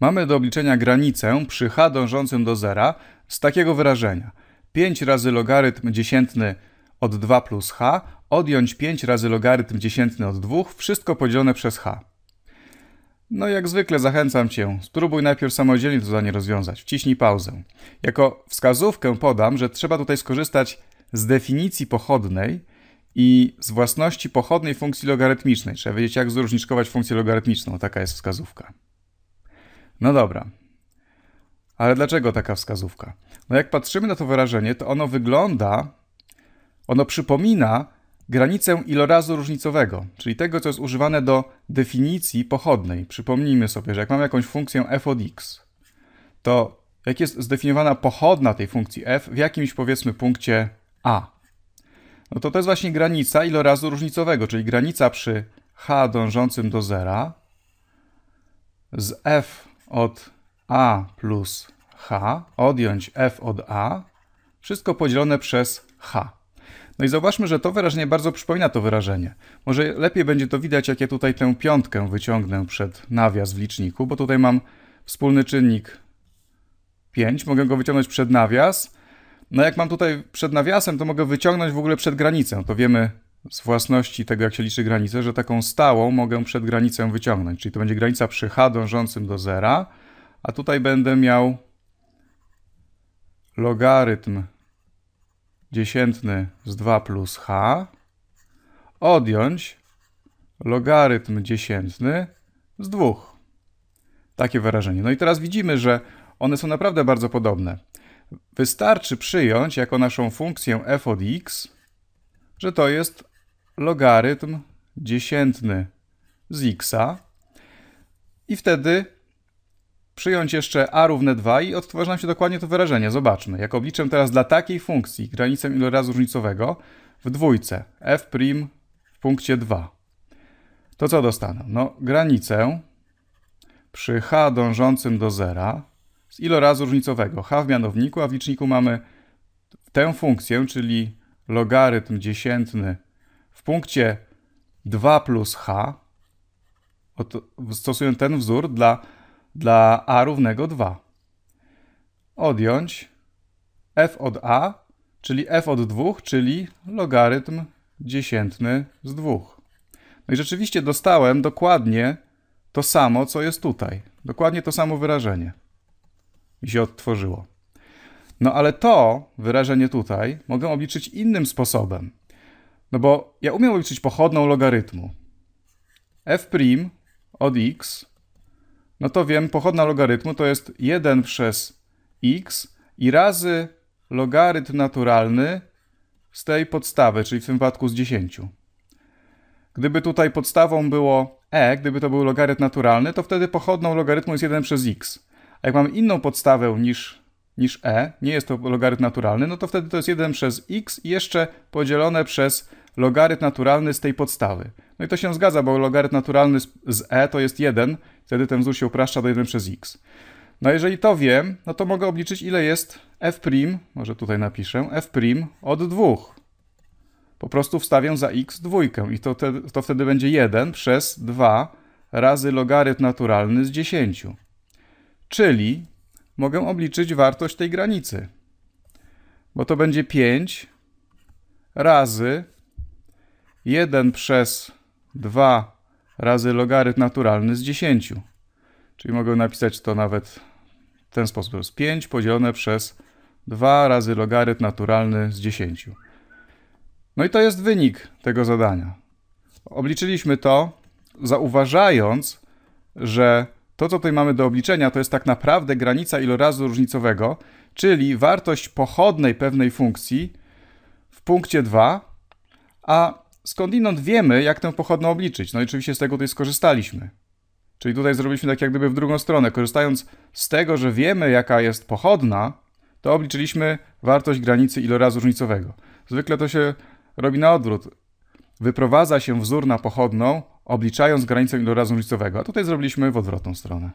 Mamy do obliczenia granicę przy h dążącym do zera z takiego wyrażenia. 5 razy logarytm dziesiętny od 2 plus h, odjąć 5 razy logarytm dziesiętny od 2, wszystko podzielone przez h. No jak zwykle zachęcam Cię, spróbuj najpierw samodzielnie to zadanie rozwiązać. Wciśnij pauzę. Jako wskazówkę podam, że trzeba tutaj skorzystać z definicji pochodnej i z własności pochodnej funkcji logarytmicznej. Trzeba wiedzieć, jak zróżniczkować funkcję logarytmiczną. Taka jest wskazówka. No dobra. Ale dlaczego taka wskazówka? No jak patrzymy na to wyrażenie, to ono wygląda, ono przypomina granicę ilorazu różnicowego, czyli tego, co jest używane do definicji pochodnej. Przypomnijmy sobie, że jak mamy jakąś funkcję f od x, to jak jest zdefiniowana pochodna tej funkcji f w jakimś powiedzmy punkcie a, no to to jest właśnie granica ilorazu różnicowego, czyli granica przy h dążącym do zera z f od a plus h, odjąć f od a, wszystko podzielone przez h. No i zauważmy, że to wyrażenie bardzo przypomina to wyrażenie. Może lepiej będzie to widać, jak ja tutaj tę piątkę wyciągnę przed nawias w liczniku, bo tutaj mam wspólny czynnik 5, mogę go wyciągnąć przed nawias. No jak mam tutaj przed nawiasem, to mogę wyciągnąć w ogóle przed granicę. To wiemy z własności tego, jak się liczy granicę, że taką stałą mogę przed granicę wyciągnąć. Czyli to będzie granica przy h dążącym do zera, a tutaj będę miał logarytm dziesiętny z 2 plus h odjąć logarytm dziesiętny z 2. Takie wyrażenie. No i teraz widzimy, że one są naprawdę bardzo podobne. Wystarczy przyjąć jako naszą funkcję f od x, że to jest logarytm dziesiętny z x i wtedy przyjąć jeszcze a równe 2 i odtworzy nam się dokładnie to wyrażenie. Zobaczmy. Jak obliczę teraz dla takiej funkcji granicę ilorazu różnicowego w dwójce f' w punkcie 2, to co dostanę? No, granicę przy h dążącym do zera z ilorazu różnicowego. h w mianowniku, a w liczniku mamy tę funkcję, czyli logarytm dziesiętny w punkcie 2 plus h. Stosuję ten wzór dla dla a równego 2. Odjąć f od a, czyli f od 2, czyli logarytm dziesiętny z 2. No i rzeczywiście dostałem dokładnie to samo, co jest tutaj. Dokładnie to samo wyrażenie mi się odtworzyło. No ale to wyrażenie tutaj mogę obliczyć innym sposobem. No bo ja umiem obliczyć pochodną logarytmu. f' od x no to wiem, pochodna logarytmu to jest 1 przez x i razy logarytm naturalny z tej podstawy, czyli w tym wypadku z 10. Gdyby tutaj podstawą było e, gdyby to był logarytm naturalny, to wtedy pochodną logarytmu jest 1 przez x. A jak mamy inną podstawę niż, niż e, nie jest to logarytm naturalny, no to wtedy to jest 1 przez x i jeszcze podzielone przez logarytm naturalny z tej podstawy. No i to się zgadza, bo logarytm naturalny z e to jest 1, wtedy ten wzór się upraszcza do 1 przez x. No jeżeli to wiem, no to mogę obliczyć ile jest f', może tutaj napiszę, f' od 2. Po prostu wstawię za x dwójkę i to, te, to wtedy będzie 1 przez 2 razy logarytm naturalny z 10. Czyli mogę obliczyć wartość tej granicy. Bo to będzie 5 razy 1 przez 2 razy logarytm naturalny z 10. Czyli mogę napisać to nawet w ten sposób. To jest 5 podzielone przez 2 razy logarytm naturalny z 10. No i to jest wynik tego zadania. Obliczyliśmy to, zauważając, że to, co tutaj mamy do obliczenia, to jest tak naprawdę granica ilorazu różnicowego, czyli wartość pochodnej pewnej funkcji w punkcie 2, a skądinąd wiemy, jak tę pochodną obliczyć. No i oczywiście z tego tutaj skorzystaliśmy. Czyli tutaj zrobiliśmy tak jak gdyby w drugą stronę. Korzystając z tego, że wiemy, jaka jest pochodna, to obliczyliśmy wartość granicy ilorazu różnicowego. Zwykle to się robi na odwrót. Wyprowadza się wzór na pochodną, obliczając granicę ilorazu różnicowego, a tutaj zrobiliśmy w odwrotną stronę.